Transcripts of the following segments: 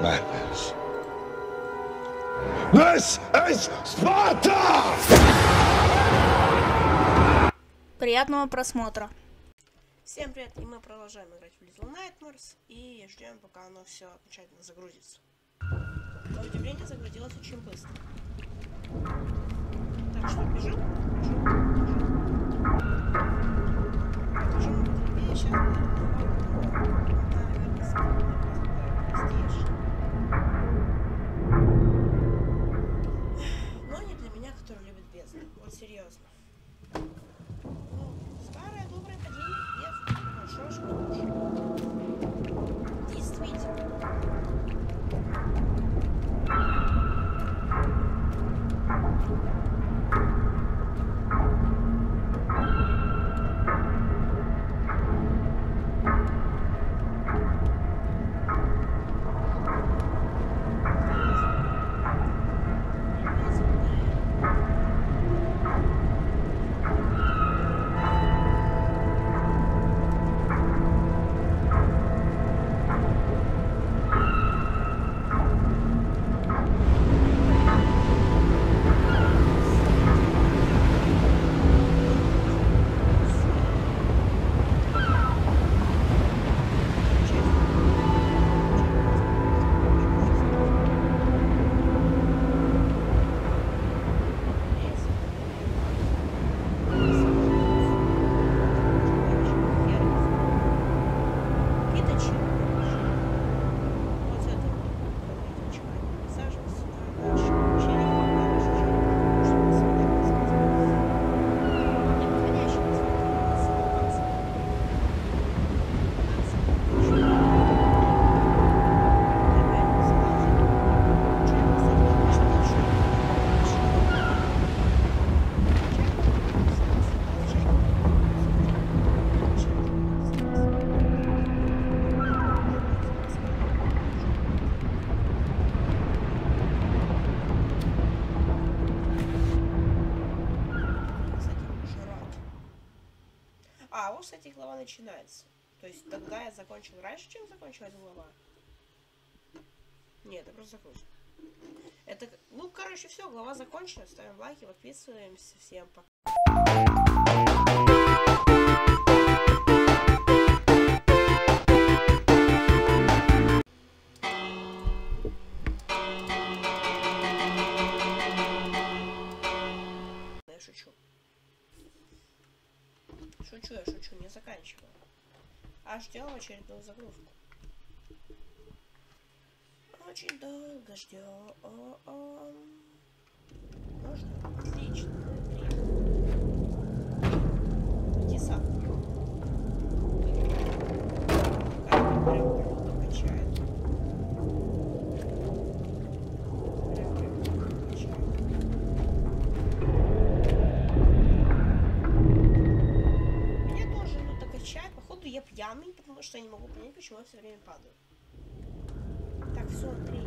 madness. This is Sparta! Приятного просмотра. Всем привет, и мы продолжаем играть в Little Nightmares и ждем, пока оно все окончательно загрузится. На удивление загрузилось очень быстро. Так что бежим, бежим, бежим. Бежим быстрее, сейчас Но Вот серьезно. Ну, старое доброе падение без хорошо, что кстати, глава начинается. То есть тогда я закончил раньше, чем закончилась глава. Нет, это просто закончил. Это, ну, короче, все, глава закончена. Ставим лайки, подписываемся. Всем пока. Шучу, я шучу, не заканчиваю. А ждем очередную загрузку. Очень долго ждем. Можно? Отлично. Десант. Потому что я не могу понять, почему я все время падаю. Так, все, Андрей,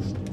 Thank you.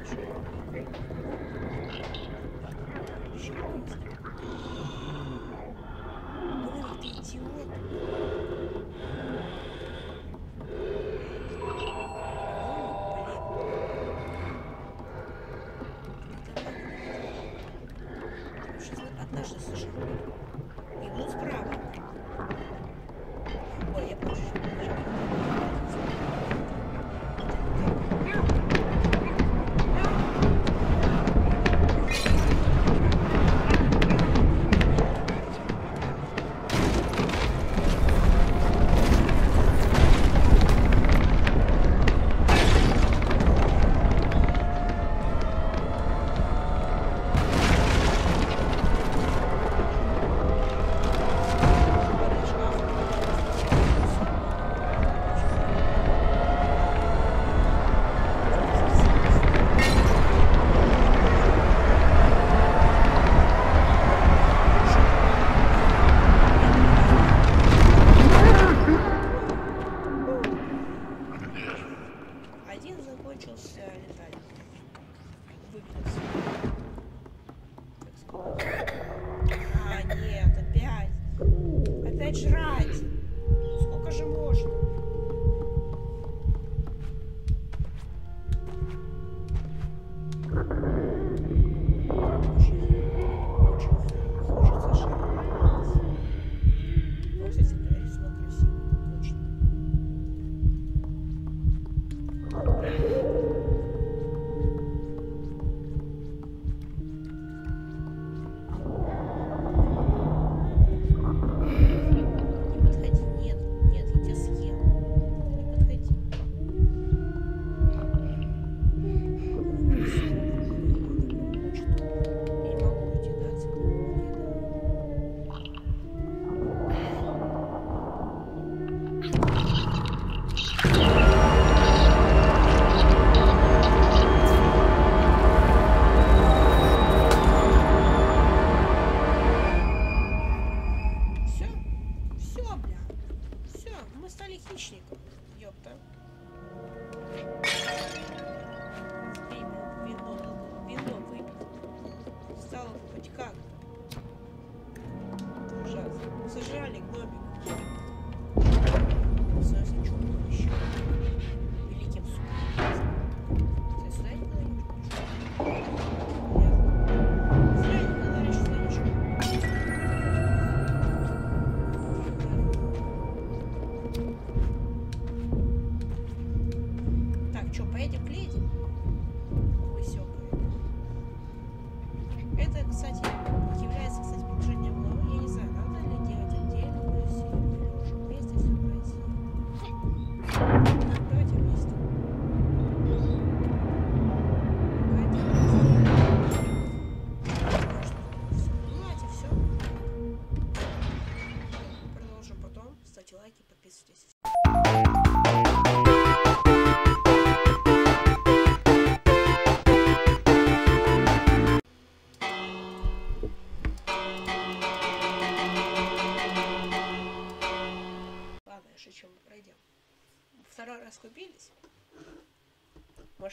Ой, ты идиот!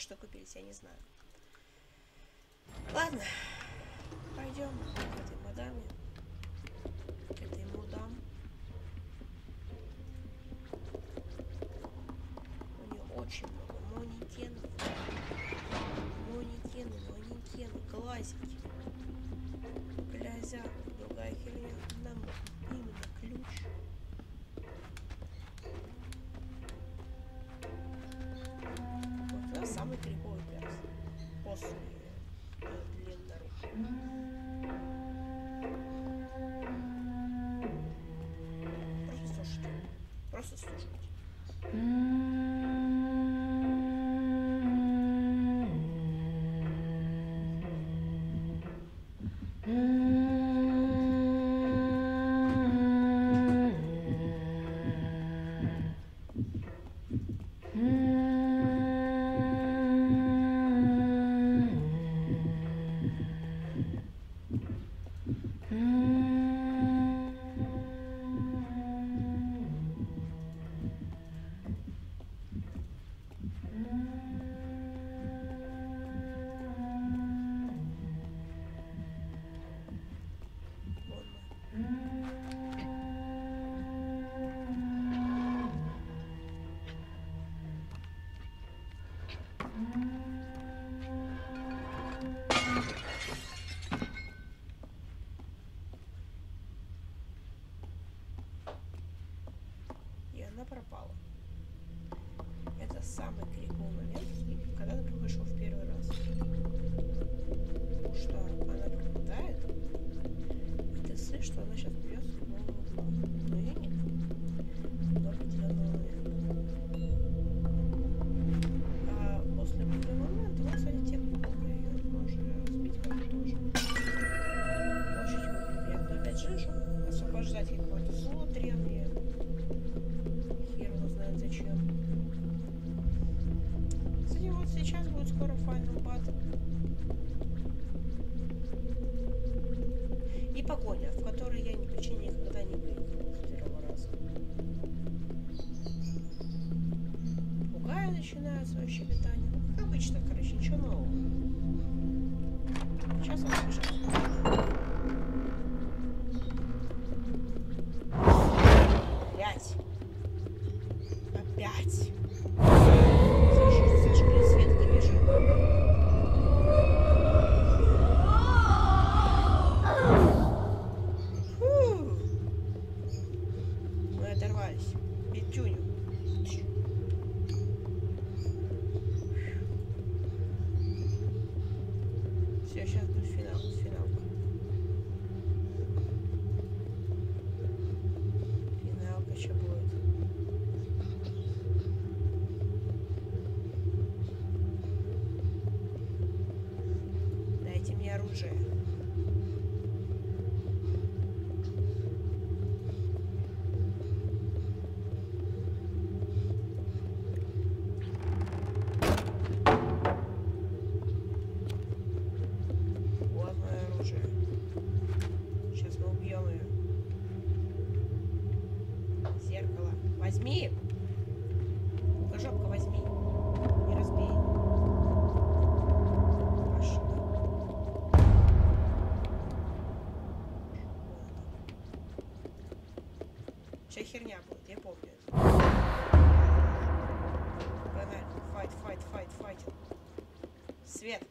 что купились, я не знаю. Ладно, пойдем к этой мадаме, к этой мудам. У нее очень много монитенов, монитены, монитены, глазики, глазя. Mm. держать какое-то золото. Хер его знает зачем. Кстати, вот сейчас будет скоро Final Battle. И погоня, в которой я вообще никогда не выиграла с первого раза. Пугая начинается вообще щебетание. Как ну, обычно, короче, ничего нового. Сейчас он бежит. c'est la chasse de Suena. вся херня будет, я помню. Файт, файт, файт, файт. Свет.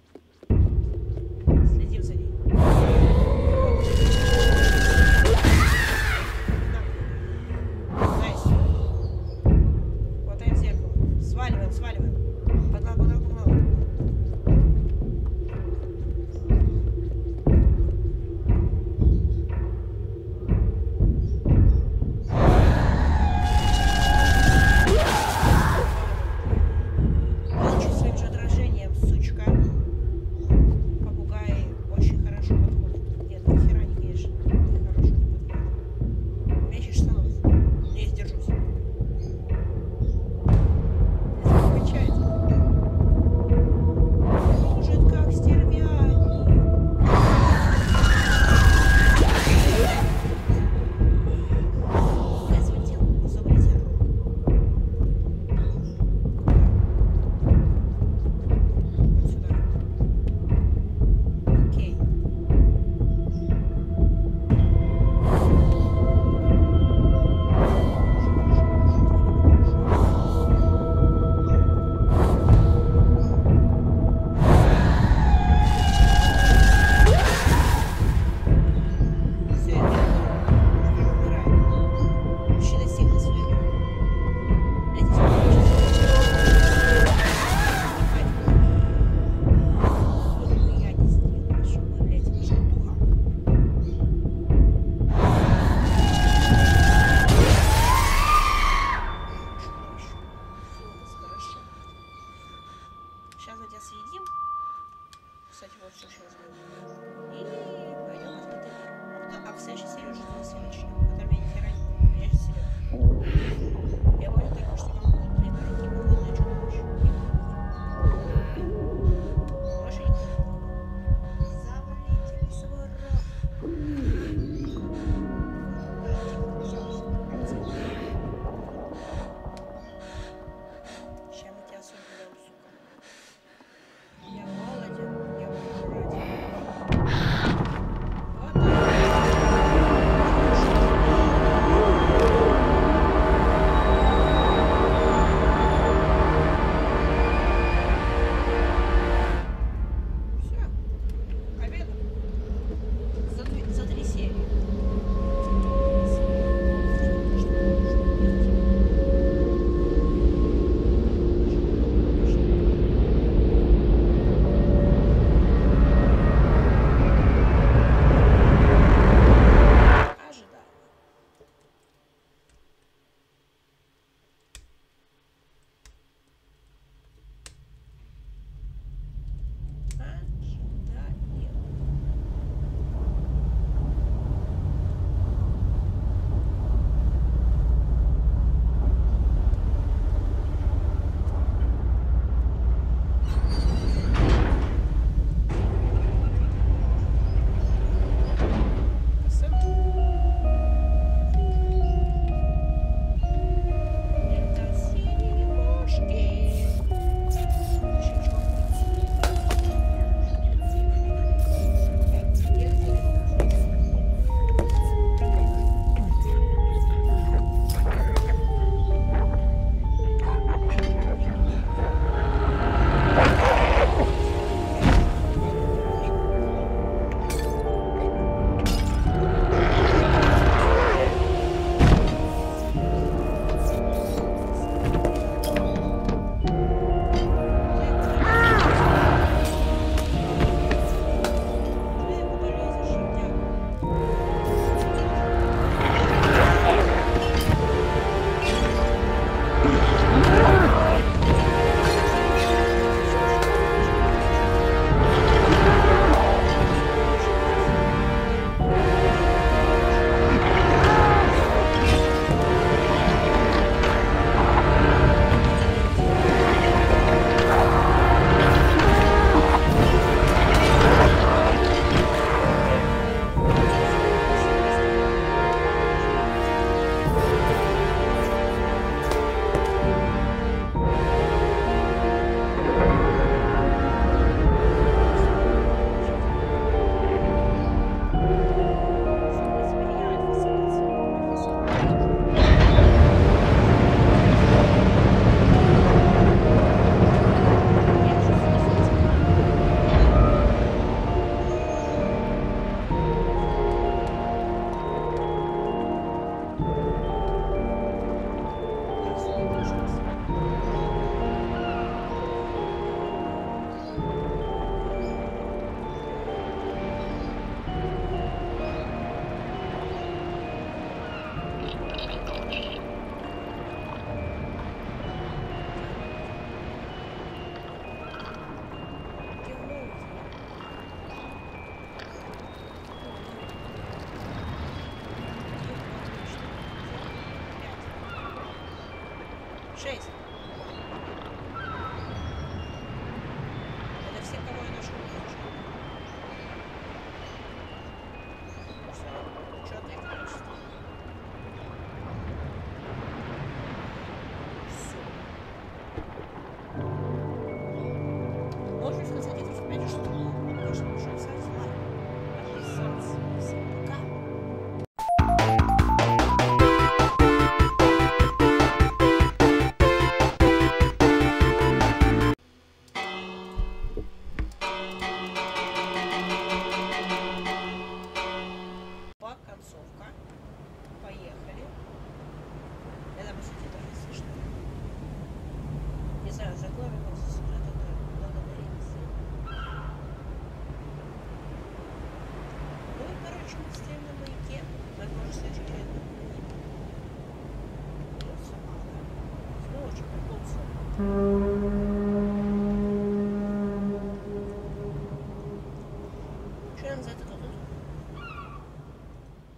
Нам за это дадут?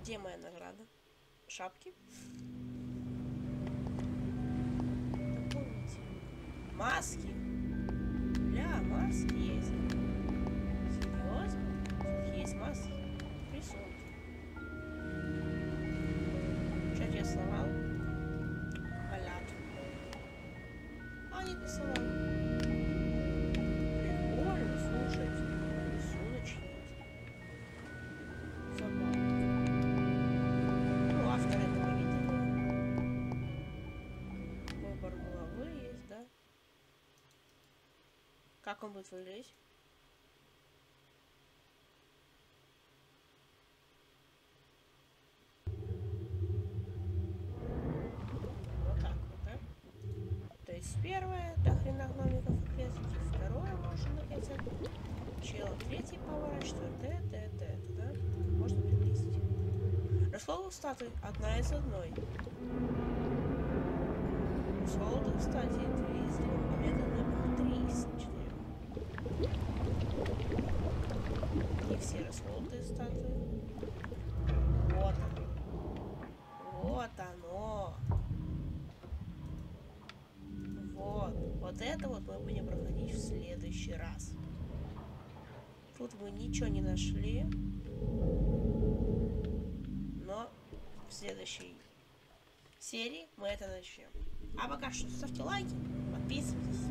Где моя награда? Шапки? Помните? Маски? Бля, маски есть. Серьезно? Есть маски? Рисунки. Что я сломал? Малят. А, не рисовал. Как он будет выглядеть? Вот так вот, да? То есть первое, до хрена гномиков крестики, второе можно наконец чел, третий поворот, четвертое, это, это, это, да? Можно приблизить. Расслову статуи одна из одной. Солода, кстати, две из двух, а метод номер три из четырех. Не все Вот оно. Вот оно. Вот. Вот это вот мы будем проходить в следующий раз. Тут мы ничего не нашли. Но в следующей серии мы это начнем. А пока что ставьте лайки, подписывайтесь.